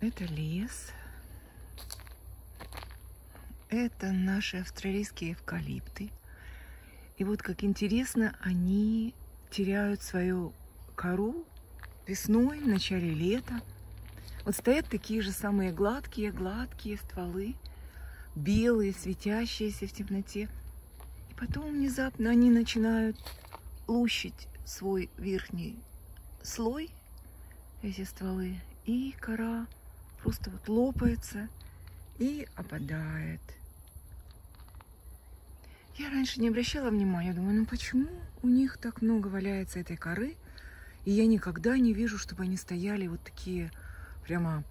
Это лес. Это наши австралийские эвкалипты. И вот как интересно, они теряют свою кору весной, в начале лета. Вот стоят такие же самые гладкие, гладкие стволы, белые, светящиеся в темноте. И потом внезапно они начинают лущить свой верхний слой, эти стволы, и кора просто вот лопается и опадает. Я раньше не обращала внимания, думаю, ну почему у них так много валяется этой коры, и я никогда не вижу, чтобы они стояли вот такие прямо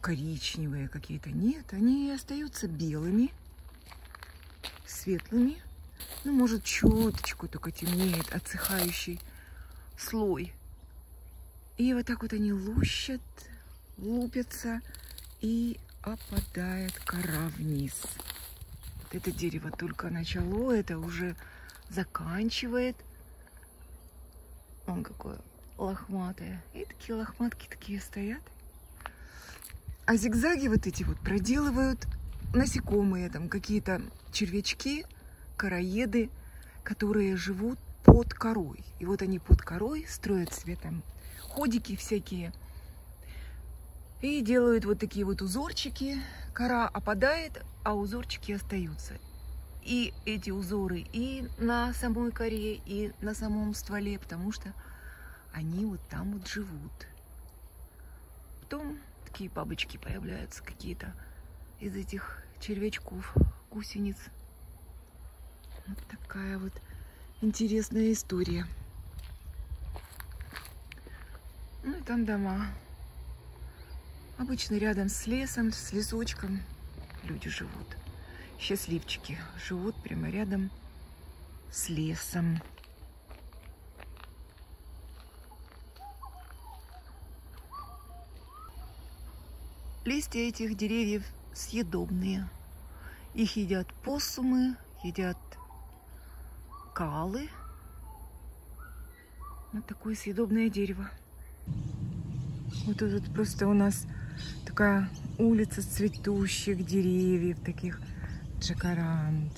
коричневые какие-то. Нет, они остаются белыми, светлыми. Ну, может, чуточку только темнеет отсыхающий слой. И вот так вот они лущат, лупятся, и опадает кора вниз. Вот это дерево только начало, это уже заканчивает. Он какое лохматое. И такие лохматки такие стоят. А зигзаги вот эти вот проделывают насекомые, там какие-то червячки, короеды, которые живут под корой. И вот они под корой строят себе там ходики всякие. И делают вот такие вот узорчики. Кора опадает, а узорчики остаются. И эти узоры и на самой коре, и на самом стволе, потому что они вот там вот живут. Потом такие бабочки появляются какие-то из этих червячков, гусениц. Вот такая вот интересная история. Ну и там дома. Обычно рядом с лесом, с лесочком люди живут. Счастливчики живут прямо рядом с лесом. Листья этих деревьев съедобные. Их едят посумы, едят калы. Вот такое съедобное дерево. Вот тут просто у нас такая улица цветущих деревьев, таких джакаранд.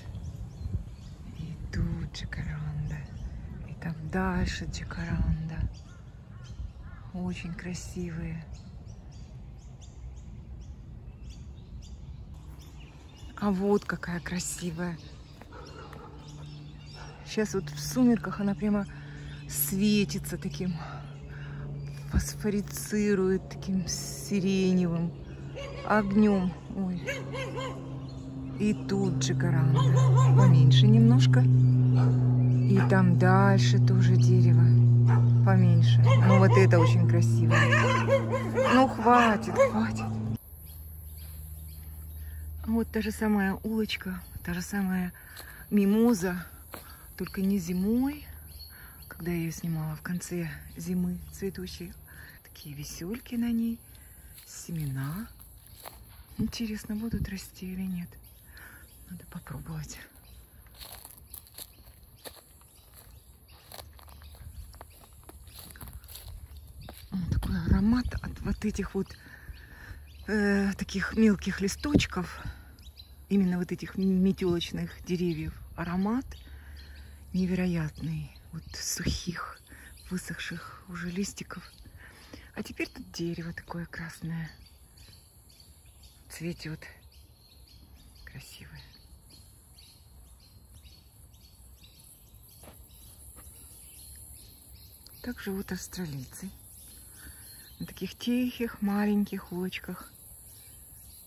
И тут джакаранда. И там дальше джакаранда. Очень красивые. А вот какая красивая. Сейчас вот в сумерках она прямо светится таким, фосфорицирует таким сиреневым огнем. Ой. И тут же гаранда. Поменьше немножко. И там дальше тоже дерево. Поменьше. Ну вот это очень красиво. Ну хватит, хватит. Вот та же самая улочка, та же самая мимоза, только не зимой, когда я ее снимала в конце зимы цветущие. Такие весельки на ней, семена. Интересно, будут расти или нет. Надо попробовать. Такой аромат от вот этих вот э, таких мелких листочков именно вот этих метелочных деревьев аромат невероятный. Вот сухих, высохших уже листиков. А теперь тут дерево такое красное. Цветет. Красивое. Так живут австралийцы. На таких тихих, маленьких улочках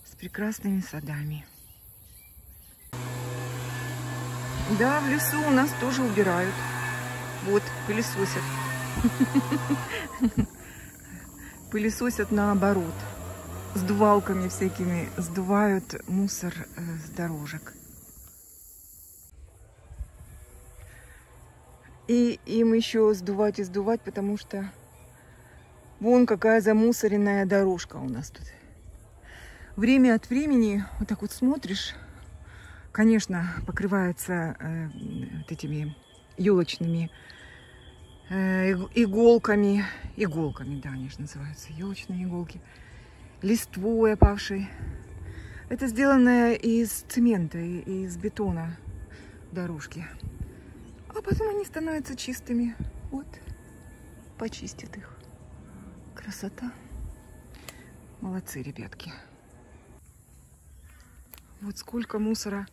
с прекрасными садами. Да, в лесу у нас тоже убирают. Вот, пылесосят. Пылесосят наоборот. Сдувалками всякими сдувают мусор э, с дорожек. И им еще сдувать и сдувать, потому что вон какая замусоренная дорожка у нас тут. Время от времени вот так вот смотришь, конечно, покрывается э, вот этими елочными э, иголками. Иголками, да, они же называются, елочные иголки. листвой опавшей. Это сделанное из цемента, из бетона дорожки. А потом они становятся чистыми. Вот, почистят их. Красота. Молодцы, ребятки. Вот сколько мусора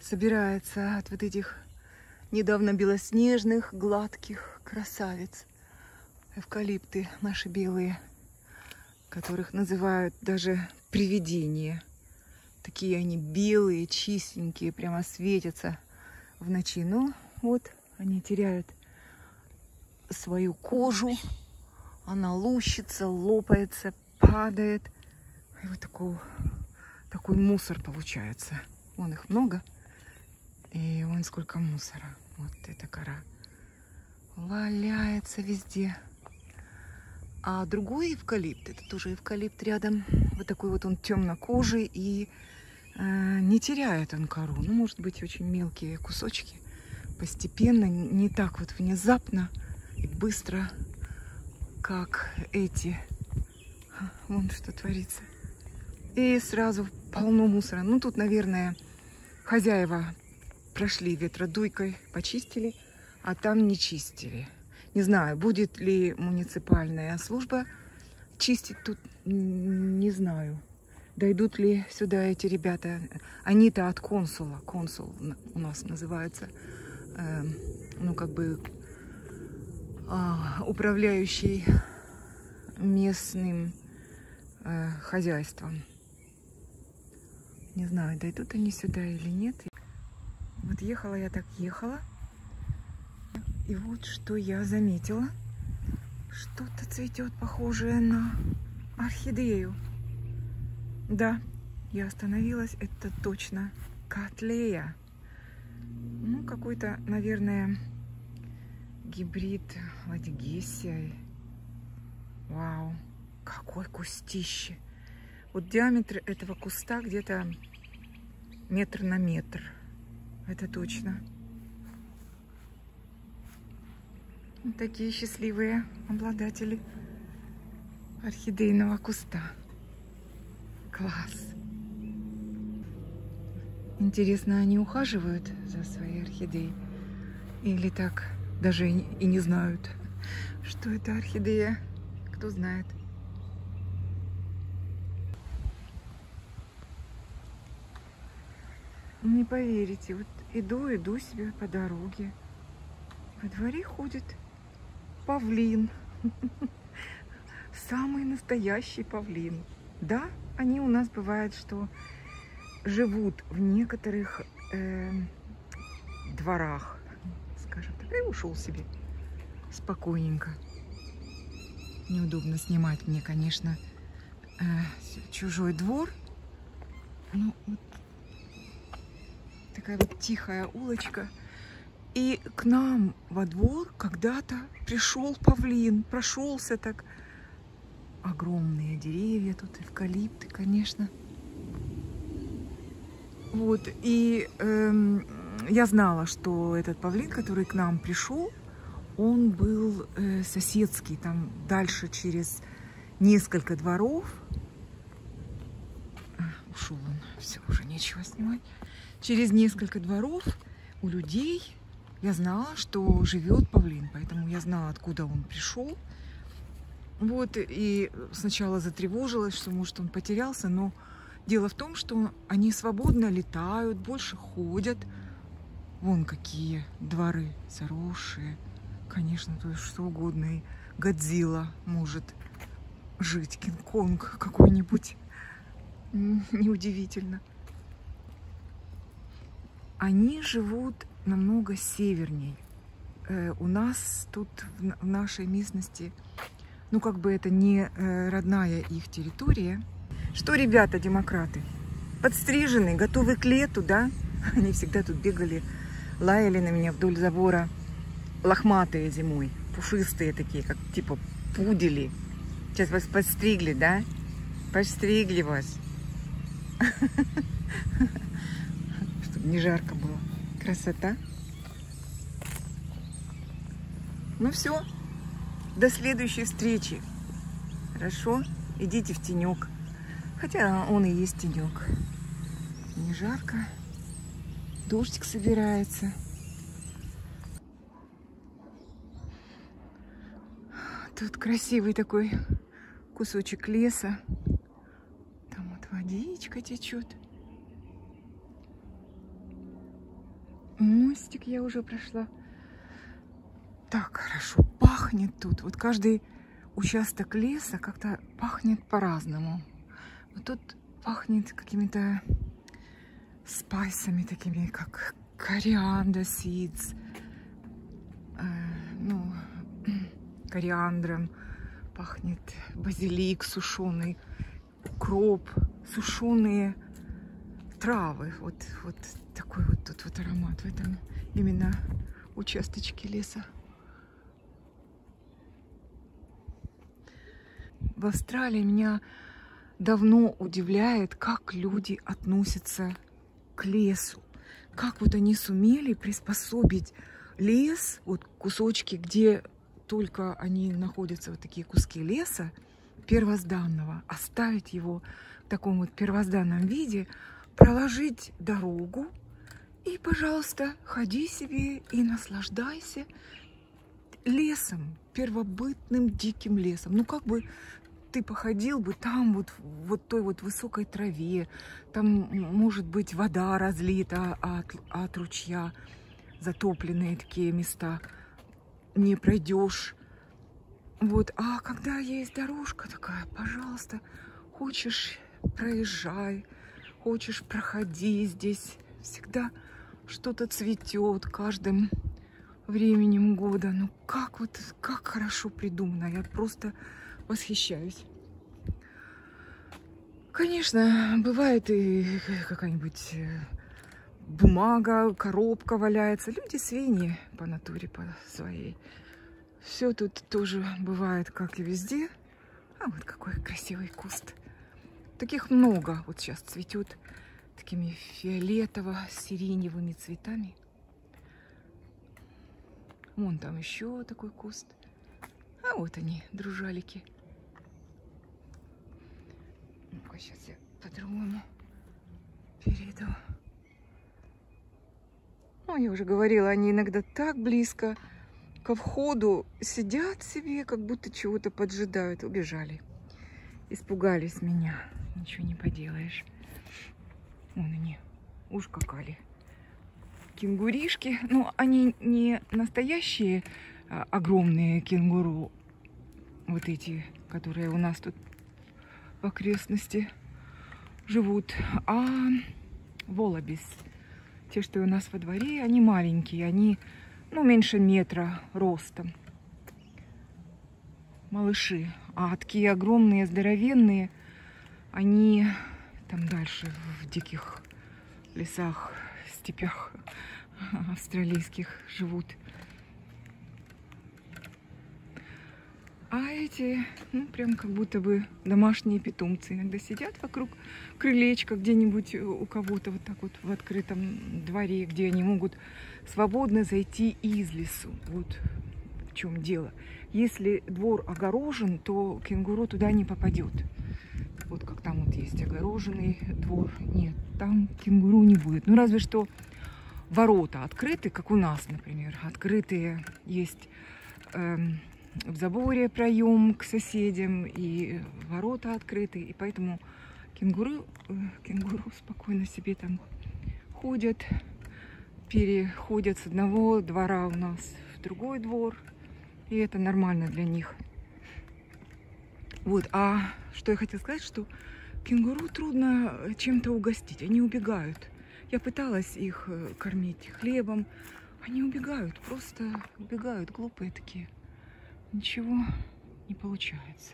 собирается от вот этих недавно белоснежных, гладких красавиц. Эвкалипты наши белые, которых называют даже привидения. Такие они белые, чистенькие, прямо светятся в ночи. Но вот они теряют свою кожу. Она лущится, лопается, падает. И вот такой, такой мусор получается. Вон их много. И вон сколько мусора. Вот эта кора. Валяется везде. А другой эвкалипт, это тоже эвкалипт рядом. Вот такой вот он темно-кожий и э, не теряет он кору. Ну, может быть, очень мелкие кусочки. Постепенно, не так вот внезапно и быстро, как эти. Вон что творится. И сразу полно мусора. Ну, тут, наверное, хозяева прошли ветродуйкой, почистили, а там не чистили. Не знаю, будет ли муниципальная служба чистить тут, не знаю. Дойдут ли сюда эти ребята? Они-то от консула, консул у нас называется, э, ну как бы э, управляющий местным э, хозяйством. Не знаю, дойдут они сюда или нет. Вот ехала я так ехала. И вот что я заметила. Что-то цветет похожее на орхидею. Да, я остановилась. Это точно котлея. Ну, какой-то, наверное, гибрид ладигесия. Вау, какой кустище. Вот диаметр этого куста где-то метр на метр. Это точно. Вот такие счастливые обладатели орхидейного куста. Класс. Интересно, они ухаживают за своей орхидеей? Или так даже и не знают, что это орхидея? Кто знает. Не поверите, вот иду, иду себе по дороге. Во дворе ходит павлин. Самый настоящий павлин. Да, они у нас бывают, что живут в некоторых э, дворах, скажем так, и ушел себе спокойненько. Неудобно снимать мне, конечно, э, чужой двор. Ну, вот такая вот тихая улочка. И к нам во двор когда-то пришел павлин, прошелся так. Огромные деревья тут, эвкалипты, конечно. Вот, и эм, я знала, что этот павлин, который к нам пришел, он был э, соседский, там дальше через несколько дворов. Ушел он, все, уже нечего снимать через несколько дворов у людей я знала, что живет павлин, поэтому я знала, откуда он пришел. Вот, и сначала затревожилась, что, может, он потерялся, но дело в том, что они свободно летают, больше ходят. Вон какие дворы заросшие. Конечно, то есть что угодно. И Годзилла может жить, Кинг-Конг какой-нибудь. Неудивительно они живут намного северней. Э, у нас тут, в, нашей местности, ну, как бы это не э, родная их территория. Что, ребята, демократы, подстрижены, готовы к лету, да? Они всегда тут бегали, лаяли на меня вдоль забора, лохматые зимой, пушистые такие, как типа пудели. Сейчас вас подстригли, да? Подстригли вас. не жарко было. Красота. Ну все, до следующей встречи. Хорошо? Идите в тенек. Хотя он и есть тенек. Не жарко. Дождик собирается. Тут красивый такой кусочек леса. Там вот водичка течет. Мостик я уже прошла. Так хорошо пахнет тут. Вот каждый участок леса как-то пахнет по-разному. Вот тут пахнет какими-то спайсами такими, как корианда сидс, э, ну, кориандром, пахнет базилик сушеный, укроп, сушеные травы. Вот, вот такой вот тут вот аромат в этом именно участочке леса. В Австралии меня давно удивляет, как люди относятся к лесу. Как вот они сумели приспособить лес, вот кусочки, где только они находятся, вот такие куски леса первозданного, оставить его в таком вот первозданном виде, проложить дорогу и, пожалуйста, ходи себе и наслаждайся лесом, первобытным диким лесом. Ну, как бы ты походил бы там, вот, вот той вот высокой траве, там может быть вода разлита от, от ручья, затопленные такие места – не пройдешь. Вот, а когда есть дорожка такая, пожалуйста, хочешь, проезжай, хочешь, проходи здесь. Всегда что-то цветет каждым временем года. Ну как вот, как хорошо придумано. Я просто восхищаюсь. Конечно, бывает и какая-нибудь э, бумага, коробка валяется. Люди свиньи по натуре, по своей. Все тут тоже бывает, как и везде. А вот какой красивый куст. Таких много. Вот сейчас цветет такими фиолетово-сиреневыми цветами. Вон там еще такой куст. А вот они, дружалики. Ну-ка, сейчас я по-другому перейду. Ну, я уже говорила, они иногда так близко ко входу сидят себе, как будто чего-то поджидают. Убежали. Испугались меня. Ничего не поделаешь. Вон они, уж какали. Кенгуришки. Ну, они не настоящие а, огромные кенгуру. Вот эти, которые у нас тут в окрестности живут. А волобис те, что у нас во дворе, они маленькие, они, ну, меньше метра ростом. Малыши. А такие огромные, здоровенные, они там дальше в диких лесах, степях австралийских живут. А эти, ну, прям как будто бы домашние питомцы. Иногда сидят вокруг крылечка где-нибудь у кого-то вот так вот в открытом дворе, где они могут свободно зайти из лесу. Вот чем дело. Если двор огорожен, то кенгуру туда не попадет. Вот как там вот есть огороженный двор. Нет, там кенгуру не будет. Ну, разве что ворота открыты, как у нас, например. Открытые есть... Эм, в заборе проем к соседям, и ворота открыты, и поэтому кенгуру, э, кенгуру спокойно себе там ходят, переходят с одного двора у нас в другой двор, и это нормально для них. Вот, а что я хотела сказать, что кенгуру трудно чем-то угостить, они убегают. Я пыталась их э, кормить хлебом, они убегают, просто убегают, глупые такие ничего не получается.